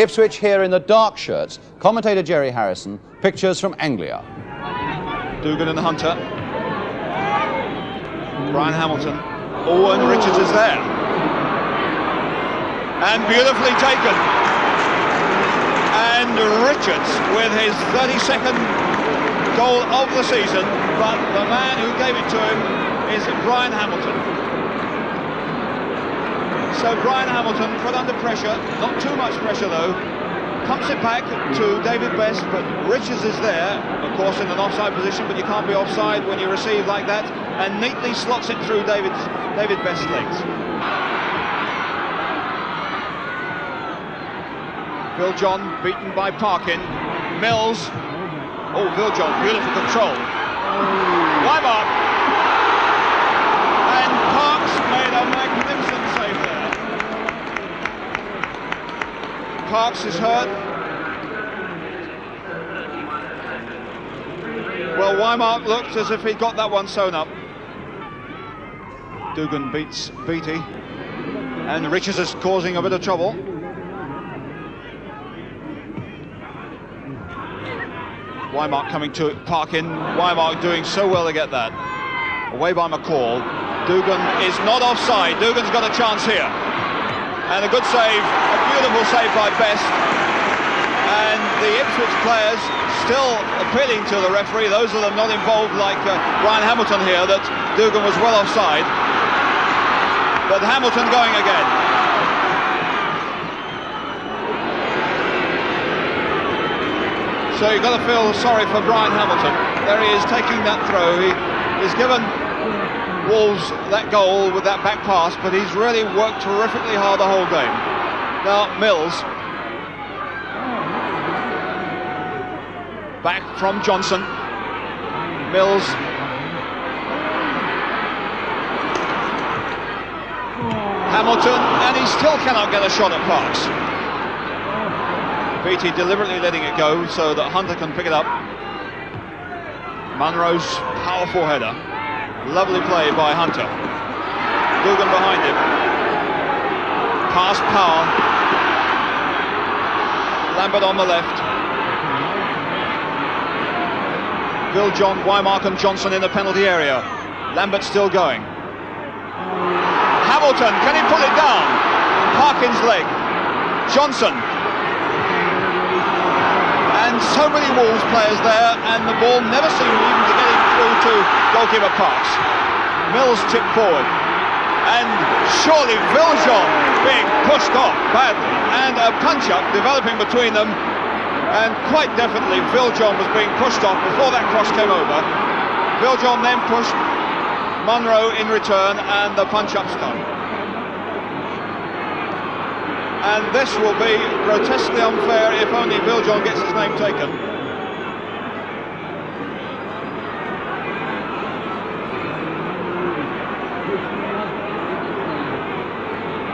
Ipswich here in the dark shirts. Commentator Gerry Harrison, pictures from Anglia. Dougan and the Hunter. Bryan Hamilton. Owen Richards is there. And beautifully taken. And Richards with his 32nd goal of the season, but the man who gave it to him is Bryan Hamilton. So Bryan Hamilton put under pressure, not too much pressure though, pumps it back to David Best, but Richards is there, of course in an offside position, but you can't be offside when you receive like that, and neatly slots it through David, David Best's legs. Viljoen beaten by Parkin. Mills. Oh, Viljoen, beautiful control. Whymark. And Parkes made a magnificent save Is hurt. Well, Whymark looked as if he'd got that one sewn up. Dougan beats Beattie. And Richards is causing a bit of trouble. Whymark coming to it, Parkin. Whymark doing so well to get that. Away by McCall. Dougan is not offside. Dougan's got a chance here. And a good save, a beautiful save by Best. And the Ipswich players still appealing to the referee, those of them not involved like uh, Bryan Hamilton here, that Dougan was well offside. But Hamilton going again. So you've got to feel sorry for Bryan Hamilton. There he is taking that throw. He is given Wolves that goal with that back pass, but he's really worked terrifically hard the whole game. Now, Mills. Back from Johnson. Mills. Hamilton, and he still cannot get a shot at Parkes. Beattie deliberately letting it go so that Hunter can pick it up. Munro's powerful header. Lovely play by Hunter. Dougan behind him. Pass power. Lambert on the left. Bill John, Whymark and Johnson in the penalty area. Lambert still going. Hamilton, can he pull it down? Parkin's leg. Johnson and so many Wolves players there, and the ball never seemed even to get it through to goalkeeper Parkes. Mills tipped forward, and surely Viljoen being pushed off badly, and a punch-up developing between them, and quite definitely Viljoen was being pushed off before that cross came over. Viljoen then pushed Munro in return, and the punch-up's come and this will be grotesquely unfair if only Viljoen gets his name taken.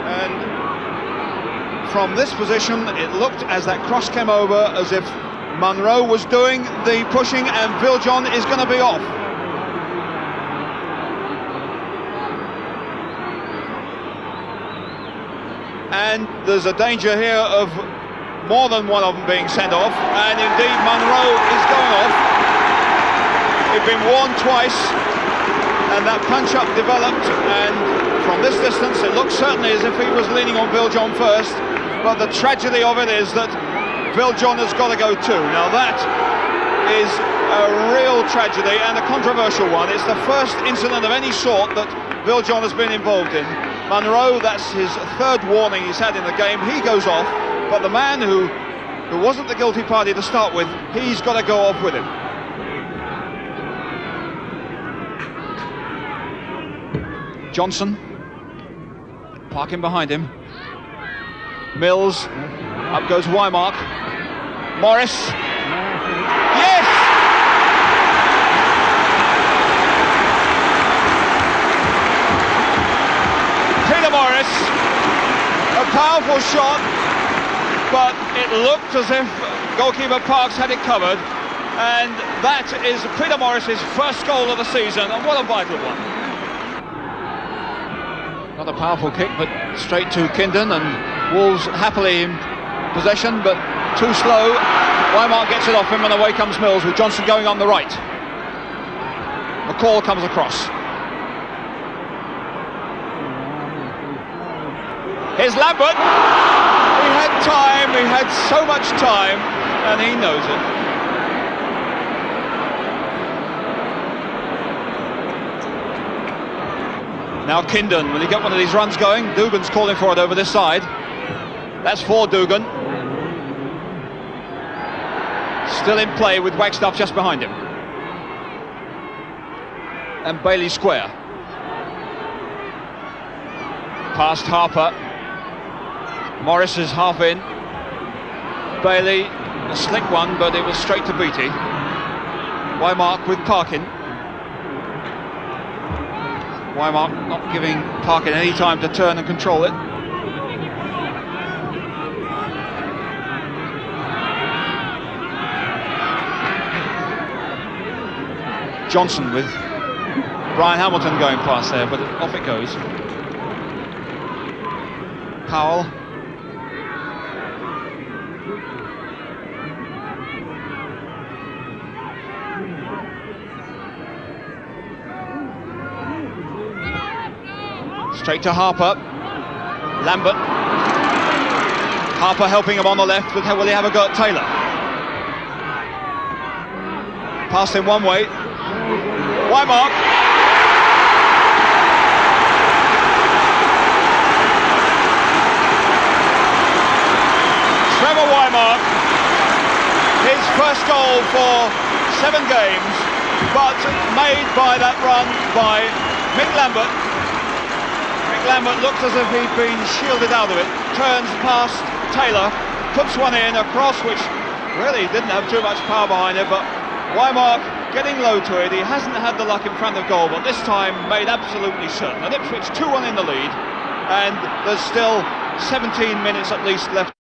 And from this position, it looked as that cross came over as if Munro was doing the pushing and Viljoen is going to be off. and there's a danger here of more than one of them being sent off, and indeed Munro is going off. He'd been warned twice, and that punch-up developed, and from this distance it looks certainly as if he was leaning on Viljoen first, but the tragedy of it is that Viljoen has got to go too. Now that is a real tragedy and a controversial one. It's the first incident of any sort that Viljoen has been involved in. Munro, that's his third warning he's had in the game. He goes off, but the man who, who wasn't the guilty party to start with, he's got to go off with him. Johnson, Parkin behind him. Mills, up goes Whymark. Morris, Yes! Peter Morris. A powerful shot, but it looked as if goalkeeper Parkes had it covered. And that is Peter Morris's first goal of the season, and what a vital one. Not a powerful kick, but straight to Kindon, and Wolves happily in possession, but too slow. Whymark gets it off him, and away comes Mills with Johnson going on the right. McCall comes across. Here's Lambert. He had time, he had so much time, and he knows it. Now Kindon, will he get one of these runs going? Dougan's calling for it over this side. That's for Dougan. Still in play with Wagstaffe just behind him. And Bailey square. Past Harper. Morris is half in. Bailey, a slick one, but it was straight to Beattie. Whymark with Parkin. Whymark not giving Parkin any time to turn and control it. Johnson with Bryan Hamilton going past there, but off it goes. Powell. Straight to Harper. Lambert. Harper helping him on the left, will he have a go at Taylor? Pass him one way. Whymark. Trevor Whymark. His first goal for seven games, but made by that run by Mick Lambert. Mick Lambert looks as if he'd been shielded out of it. Turns past Taylor, puts one in, a cross which really didn't have too much power behind it, but Whymark getting low to it. He hasn't had the luck in front of goal, but this time made absolutely certain. And Ipswich 2-1 in the lead, and there's still 17 minutes at least left.